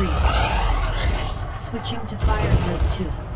3. Switching to fire group 2.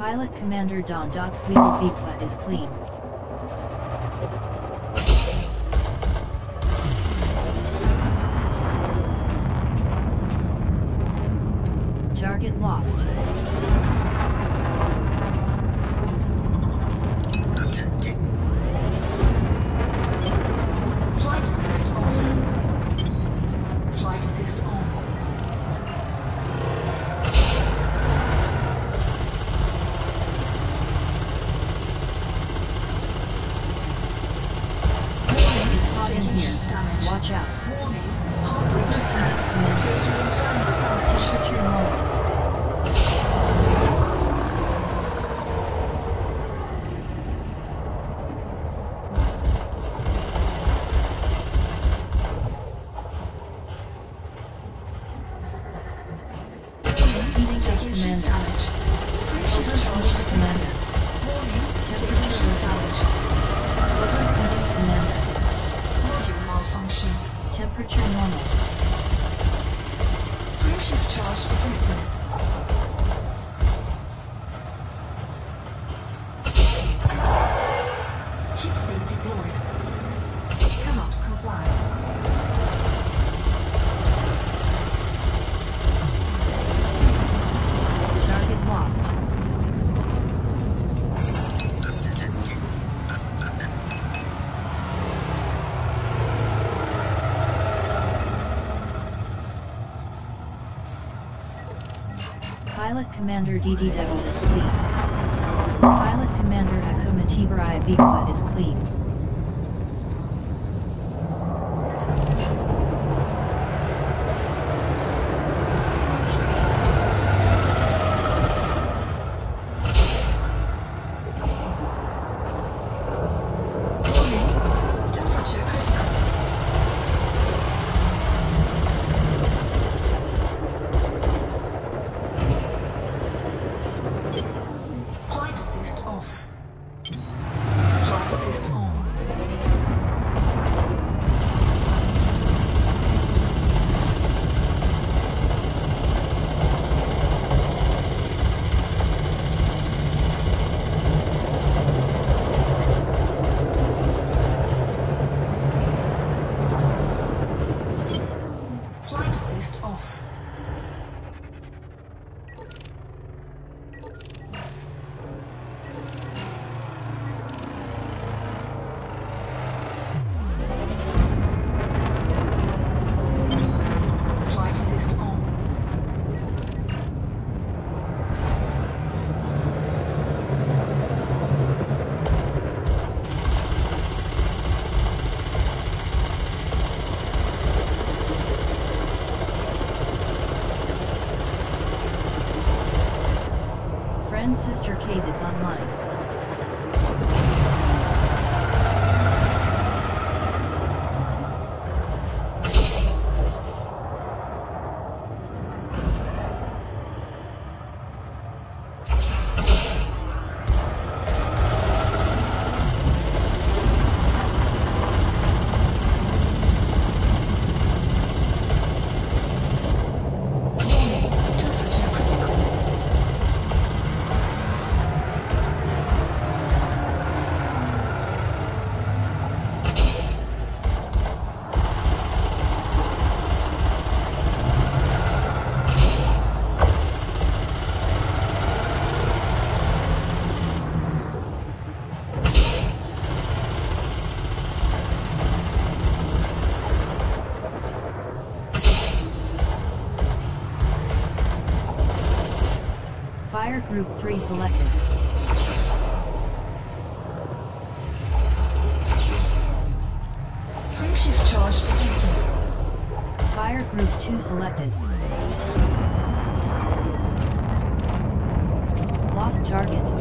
Pilot Commander Don Dotsweetle is clean. Target lost. Watch out. Warning. Heartbreak attack. Commander DD Devil is clean. Pilot Commander Akuma Tiberai is clean. Group 3 selected. Frameshift charge detected. Fire Group 2 selected. Lost target.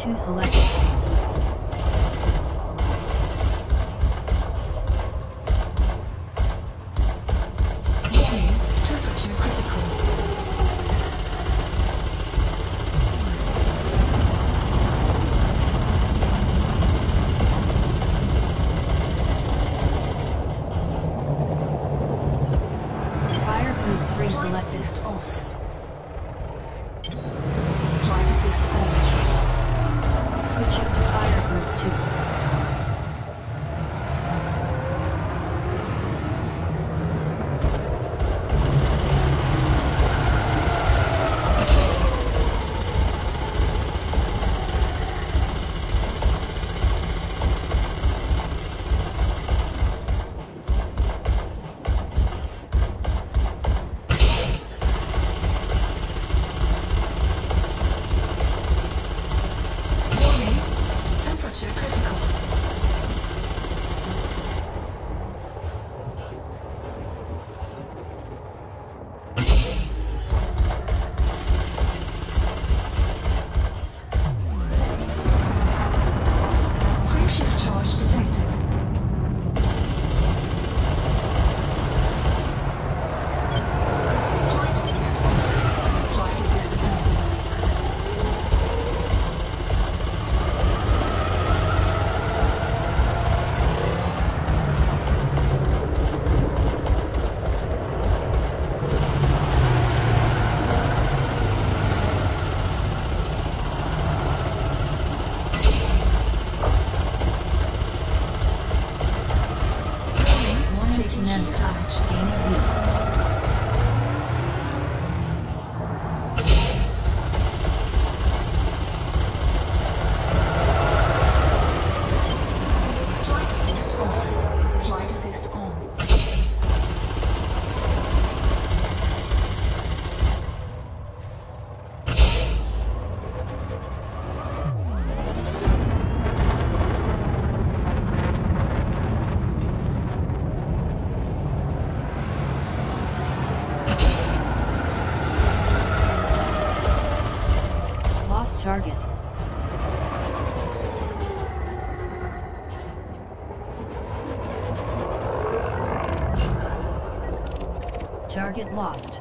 two select Target lost.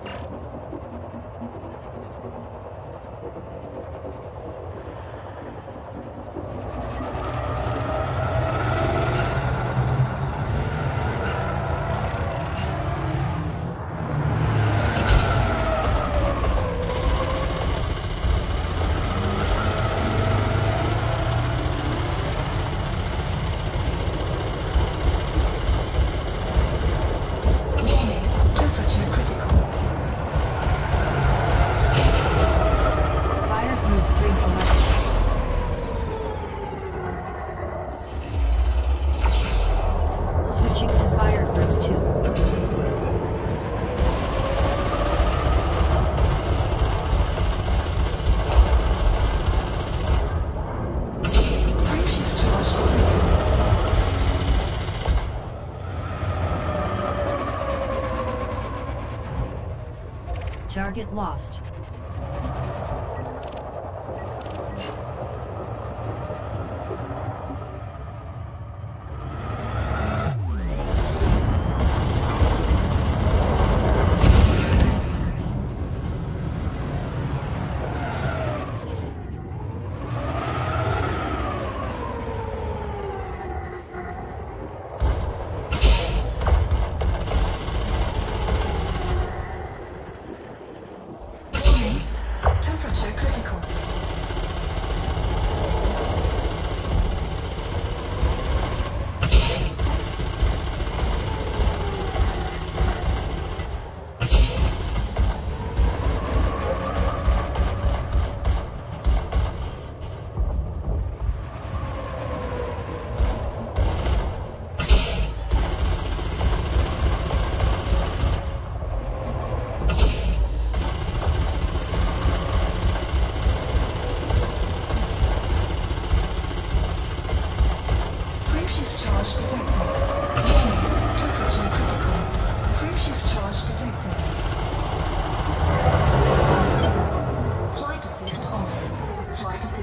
Target lost.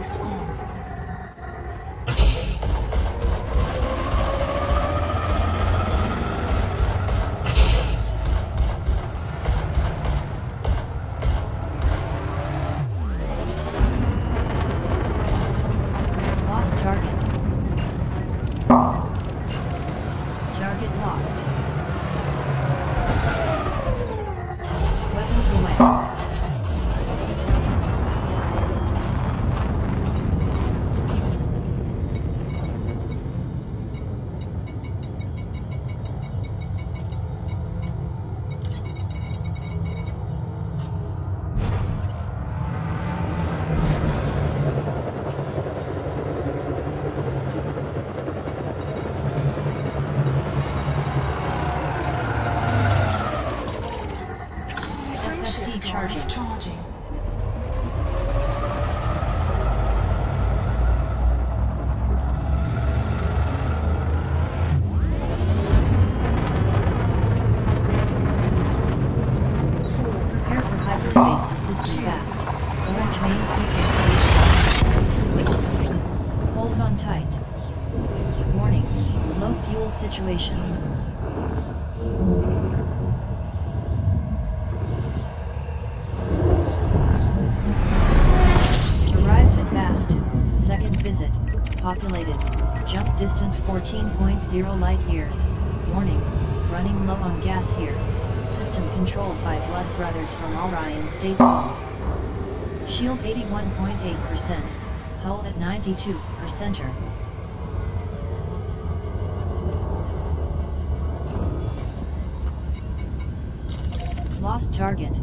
Flight assist Populated. Jump distance 14.0 light years. Warning. Running low on gas here. System controlled by Blood Brothers from Orion State. Shield 81.8%. Hull at 92%. Lost target.